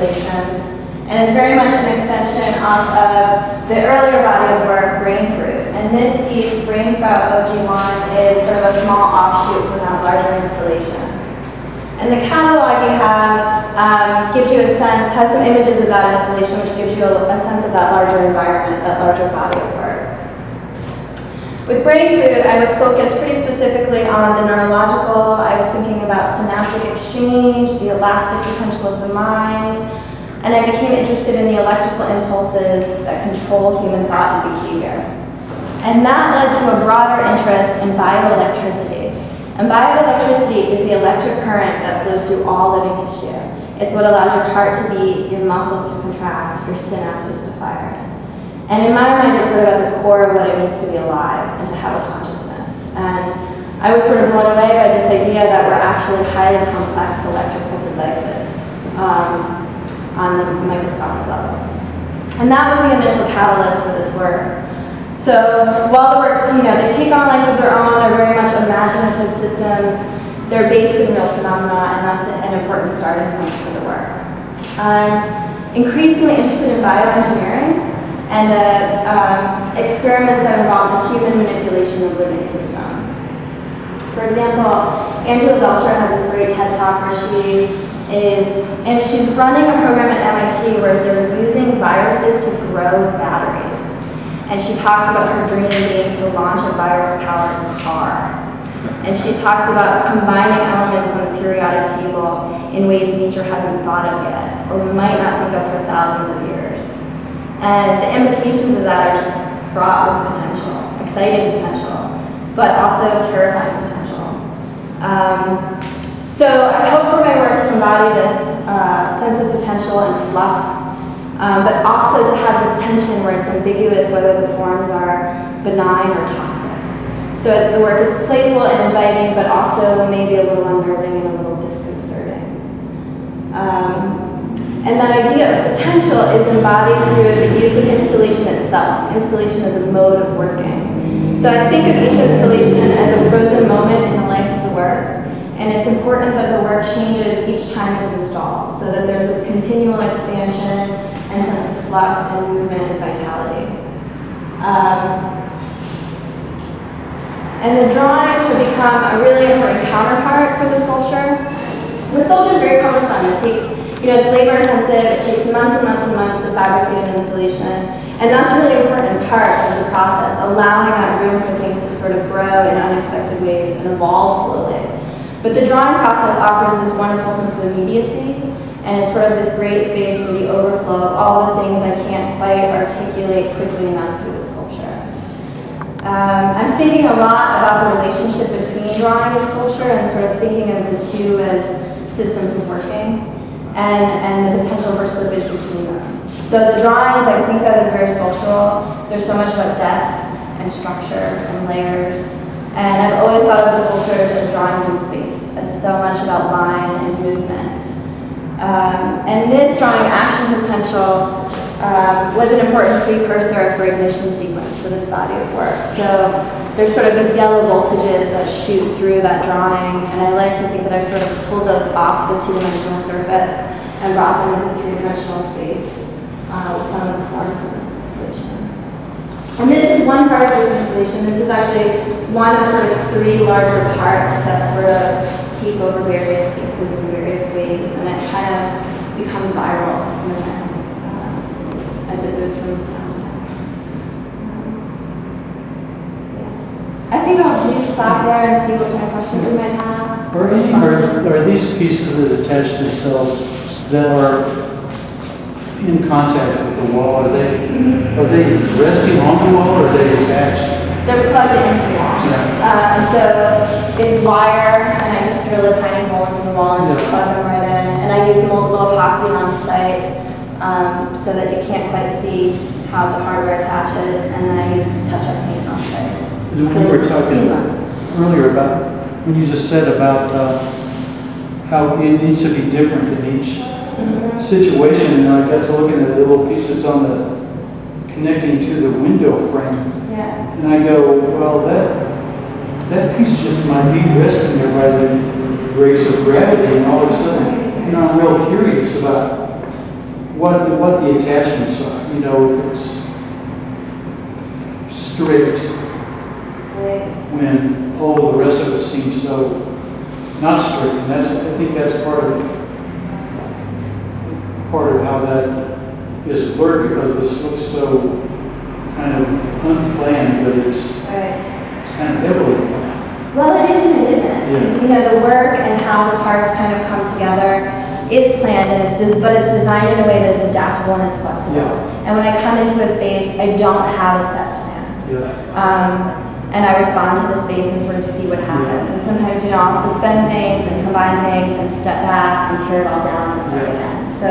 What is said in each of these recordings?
and it's very much an extension off of the earlier body of work, Brain Fruit. And this piece, Brain Brainsprout OG1, is sort of a small offshoot from that larger installation. And the catalog you have um, gives you a sense, has some images of that installation, which gives you a, a sense of that larger environment, that larger body of work. With brain fruit, I was focused pretty specifically on the neurological. Exchange, the elastic potential of the mind, and I became interested in the electrical impulses that control human thought and behavior. And that led to a broader interest in bioelectricity. And bioelectricity is the electric current that flows through all living tissue. It's what allows your heart to beat, your muscles to contract, your synapses to fire. And in my mind, it's sort of at the core of what it means to be alive and to have a consciousness. And I was sort of blown away by this idea that we're actually highly complex electrical devices um, on the microscopic level. And that was the initial catalyst for this work. So while the works, you know, they take on life of their own, they're very much imaginative systems, they're based in real phenomena, and that's an important starting point for the work. I'm increasingly interested in bioengineering, and the um, experiments that involve the human manipulation of living systems. For example, Angela Belcher has this great TED talk where she is, and she's running a program at MIT where they're using viruses to grow batteries. And she talks about her dream being to launch a virus-powered car. And she talks about combining elements on the periodic table in ways nature hasn't thought of yet, or we might not think of for thousands of years. And the implications of that are just fraught with potential, exciting potential, but also terrifying potential. Um, so I hope for my work to embody this uh, sense of potential and flux, um, but also to have this tension where it's ambiguous whether the forms are benign or toxic. So the work is playful and inviting, but also maybe a little unnerving and a little disconcerting. Um, and that idea of potential is embodied through the use of installation itself. Installation is a mode of working. So I think of each installation as a frozen moment in the life of the work. And it's important that the work changes each time it's installed so that there's this continual expansion and sense of flux and movement and vitality. Um, and the drawings have become a really important counterpart for the sculpture. The sculpture is very cumbersome. It takes you know, it's labor intensive, it takes months and months and months to fabricate an installation, and that's a really important part of the process, allowing that room for things to sort of grow in unexpected ways and evolve slowly. But the drawing process offers this wonderful sense of immediacy, and it's sort of this great space for the overflow of all the things I can't quite articulate quickly enough through the sculpture. Um, I'm thinking a lot about the relationship between drawing and sculpture and sort of thinking of the two as systems of working and, and the potential for slippage between them. So the drawings I think of as very sculptural. There's so much about depth and structure and layers. And I've always thought of the sculptures as drawings in space, as so much about line and movement. Um, and this drawing action potential um, was an important precursor for ignition sequence for this body of work. So there's sort of these yellow voltages that shoot through that drawing, and I like to think that I've sort of pulled those off the two-dimensional surface and brought them into three-dimensional space uh, with some of the forms of this installation. And this is one part of this installation. This is actually one of sort of three larger parts that sort of take over various spaces in various ways, and becomes viral uh, as it moves from town to town I think I'll stop there and see what kind of questions we might have. Are, any, are, are these pieces that attach themselves that are in contact with the wall, are they, are they resting on the wall or are they attached? They're plugged into the wall. Yeah. Uh, so it's wire, and I just drill a tiny hole into the wall and just plug them right in. And I use multiple epoxy on site um, so that you can't quite see how the hardware attaches, and then I use touch-up paint on site. We were talking earlier about, when you just said about uh, how it needs to be different in each Mhm. situation, and I got to looking at the little piece that's on the, connecting to the window frame, Yeah. and I go, well, that, that piece just might be resting there by the grace of gravity, and all of a sudden, you know, I'm real curious about what, the- what the attachments are, you know, if it's straight, Right. when all the rest of it seems so not straight, and that's, I think that's part of, part of how that is blurred, because this looks so kind of unplanned, but it's, it's kind of heavily planned. Well, it is and it isn't. Because, you know, the work and how the parts kind of come together is planned and it's, des- but it's designed in a way that's adaptable and it's flexible. Yeah. And when I come into a space, I don't have a set plan. Yeah, Um, and I respond to the space and sort of see what happens. Yeah. And sometimes, you know, I'll suspend things and combine things and step back and tear it all down and start Yeah. again. So,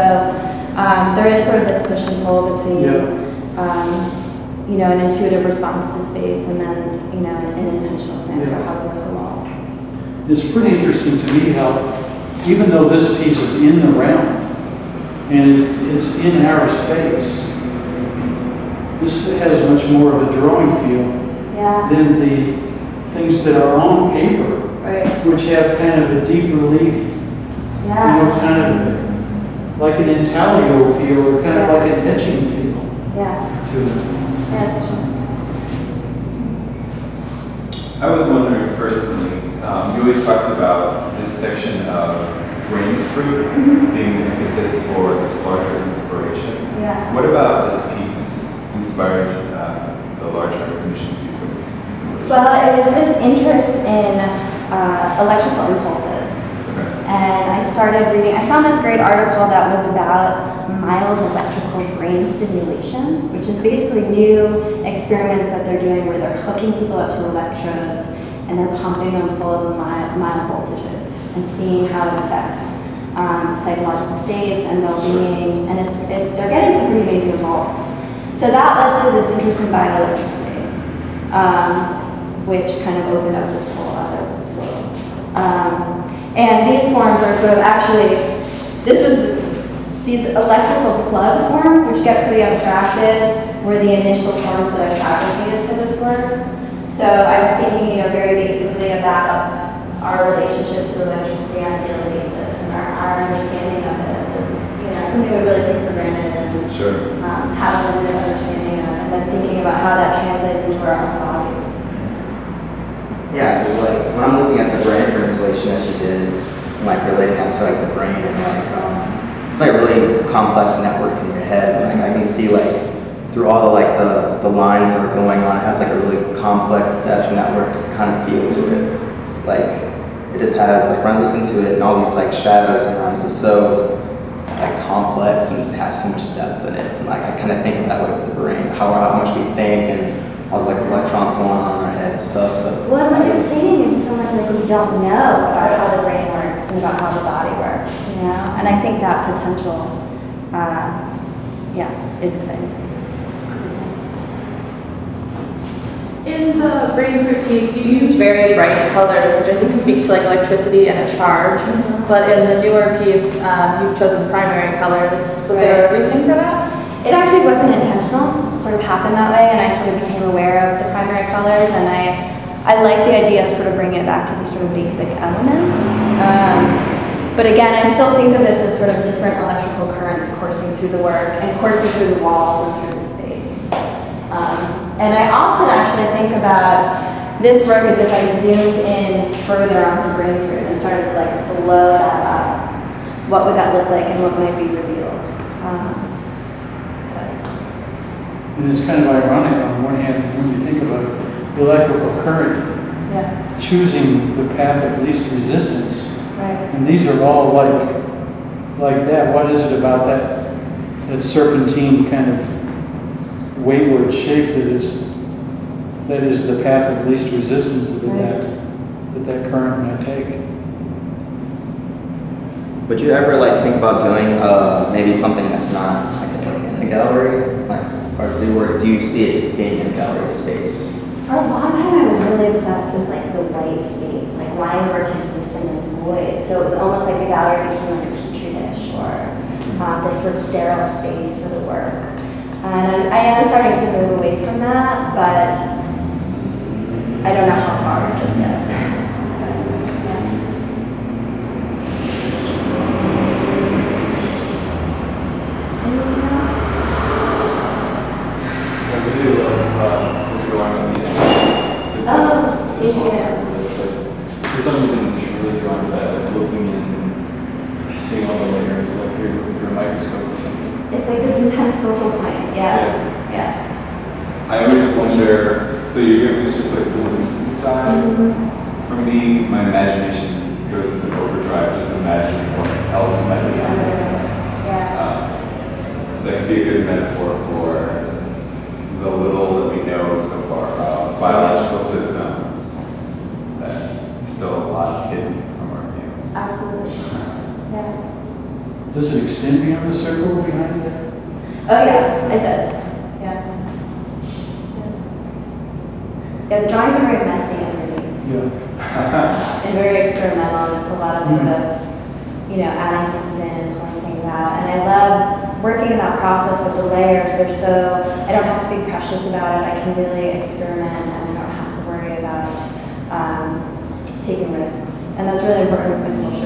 um, there is sort of this push and pull between, Yeah. um, you know, an intuitive response to space and then, you know, an intentional plan for Yeah. how to work the wall. it's pretty interesting to me how, even though this piece is in the round, and it's in our space, this has much more of a drawing feel Yeah, than the things that are on paper, right, which have kind of a deep relief, you know, kind of like an intaglio feel, or kind of like an etching feel yeah, to it. Yeah, that's true. I was wondering personally, um, you always talked about this section of brain fruit being the impetus for this larger inspiration. Yeah. What about this piece inspired uh, the larger ignition sequence? Well, it was this interest in uh, electrical impulses. And I started reading, I found this great article that was about mild electrical brain stimulation, which is basically new experiments that they're doing where they're hooking people up to electrodes and they're pumping them full of mild, mild voltages and seeing how it affects um, psychological states and well-being. And it's, it, they're getting some pretty amazing results. So that led to this interest in bioelectricity, um, which kind of opened up this whole other world. Um, and these forms are sort of actually, this was, these electrical plug forms, which get pretty abstracted, were the initial forms that I fabricated for this work. So I was thinking, you know, very basically about our relationships to electricity on a daily basis and our, our understanding of it as this, you know, something we really take for granted and Sure. um, have a limited understanding of, and then thinking about how that translates into our own bodies. Yeah, because like when I'm looking at the brain fruit installation that you did, like relating that to like the brain and like um, it's like a really complex network in your head. And, Like I can see like through all the like the the lines that are going on, it has like a really complex depth network kind of feel to it. It's like it just has like when I look into it and all these like shadows and lines is so like complex and it has so much depth in it. And, like I kind of think of that way with the brain, how how much we think and all the like electrons going on in our head and stuff. So Well, what's saying is so much like we don't know about how the brain works and about how the body works, you know? And I think that potential, uh, yeah, is exciting. In the brain fruit piece, you use very bright colors, which I think speak to like electricity and a charge. But in the newer piece, um, you've chosen primary colors. Was there a reason for that? It actually wasn't intentional, it sort of happened that way, and I sort of became aware of the primary colors, and I, I like the idea of sort of bringing it back to these sort of basic elements. Um, but again, I still think of this as sort of different electrical currents coursing through the work and coursing through the walls and through the space. Um, and I often actually think about this work as if I zoomed in further onto brain fruit and started to like blow that up. What would that look like and what might be revealed? Um, And it's kind of ironic on one hand, when you think about it, the electrical current yeah, choosing the path of least resistance. right. And these are all like, like that. What is it about that, that serpentine kind of wayward shape that is, that is the path of least resistance that that, that that current might take? Would you ever like think about doing uh, maybe something that's not, I guess, like in a gallery, like or zoo, or do you see it as being in a gallery space? For a long time, I was really obsessed with like the white space, like why were to exist in this void. So it was almost like the gallery became like a petri dish or uh, this sort of sterile space for the work. And I, I am starting to move away from that, but I don't know how far just yet. But, yeah. Anything else? I really love uh, the drawing on the end. Oh, It's awesome. yeah. It's like- For some reason, it's really drawn to that, like looking in, seeing all the layers, like you're looking through a microscope or something. It's like this intense focal point, yeah, yeah. I always wonder, so you're, it's just like the lucid side. For me, my imagination goes into overdrive, just imagining what else might be happening. Yeah, Um, So that could be a good metaphor for the little that we know so far about biological systems that still a lot hidden from our view. absolutely, yeah. Does it extend beyond the circle behind that? Oh, yeah, it does, Yeah, the drawings are very messy underneath. Yeah. and very experimental. and It's a lot of sort of, you know, adding pieces in and pulling things out. And I love working in that process with the layers. They're so, I don't have to be precious about it. I can really experiment and I don't have to worry about um, taking risks. And that's really important with my